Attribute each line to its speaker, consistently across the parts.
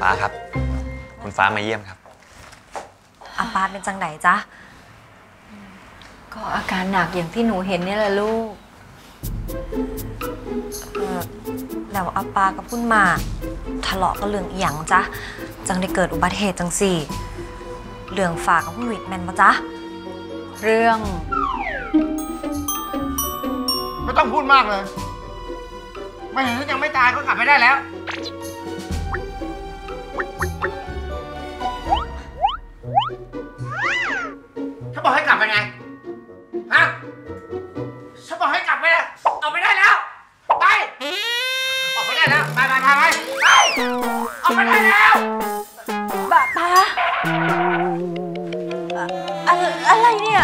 Speaker 1: ฟ้าครับ คุณฟ้ามาเยี่ยมครับ
Speaker 2: อาปาเป็นจังไหนจ๊ะ
Speaker 3: ก็อาการหนักอย่างที่หนูเห็นเนี่ยแหละลูก
Speaker 2: เออแล้วอาปากับพุ่นมาทะเลาะกันเรื่องอีหยังจ๊ะ จังได้เกิดอุบัติเหตุจังสี่ เรื่องฝากกับพุ่นวิทย์แมนปะจ๊ะ
Speaker 3: เรื่อง
Speaker 4: ไม่ต้องพูดมากเลย ไม่เห็นยังไม่ตายก็กลับไปได้แล้ว ถ้าบอกให้กลับไปไง ฮะ ฉันบอกให้กลับไปเลยออกไปได้แล้ว ไป ออกไปได้แล้ว ไปไปไปไปไปออกไปได้แล้ว
Speaker 3: บะป้าอะไรอะไรเนี่ย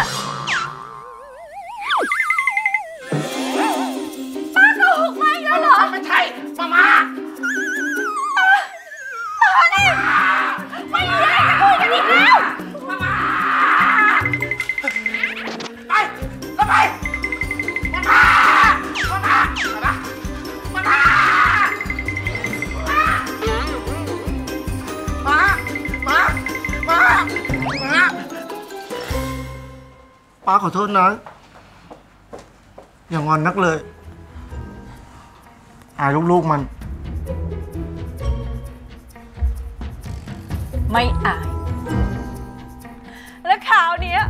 Speaker 3: ป้าโกหกมาอีกแล้วเหรอ
Speaker 4: ไม่ใช่มามา
Speaker 3: ไม่มีอะไรจะพูดกันอีกแล้ว
Speaker 4: ป้าขอโทษนะ อย่างอนนักเลย อายลูกๆมัน
Speaker 3: ไม่อาย และข่าวเนี้ย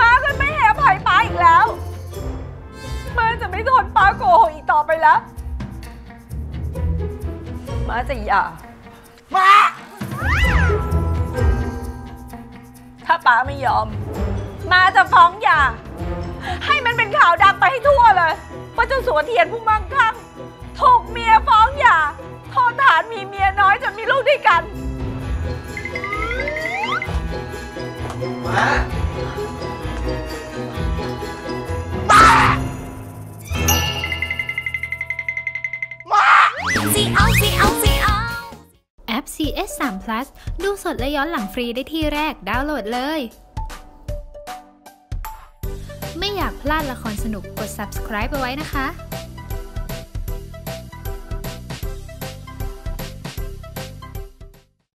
Speaker 3: ป้าก็ไม่ให้อภัยป้าอีกแล้วป้าจะไม่ทนป้าโกหกอีกต่อไปแล้วป้าจะหย่า
Speaker 4: มา
Speaker 3: ถ้าป้าไม่ยอม มาจะฟ้องหย่า ให้มันเป็นข่าวดังไปให้ทั่วเลยว่าเจ้าสัวเทียนผู้มั่งคั่งถูกเมียฟ้องหย่าโทษฐานมีเมียน้อยจนมีลูกด้วยกัน
Speaker 5: แอป CS 3 Plus ดูสดและย้อนหลังฟรีได้ที่แรกดาวน์โหลดเลย ไม่อยากพลาดละครสนุกกด subscribe ไปไว้นะคะ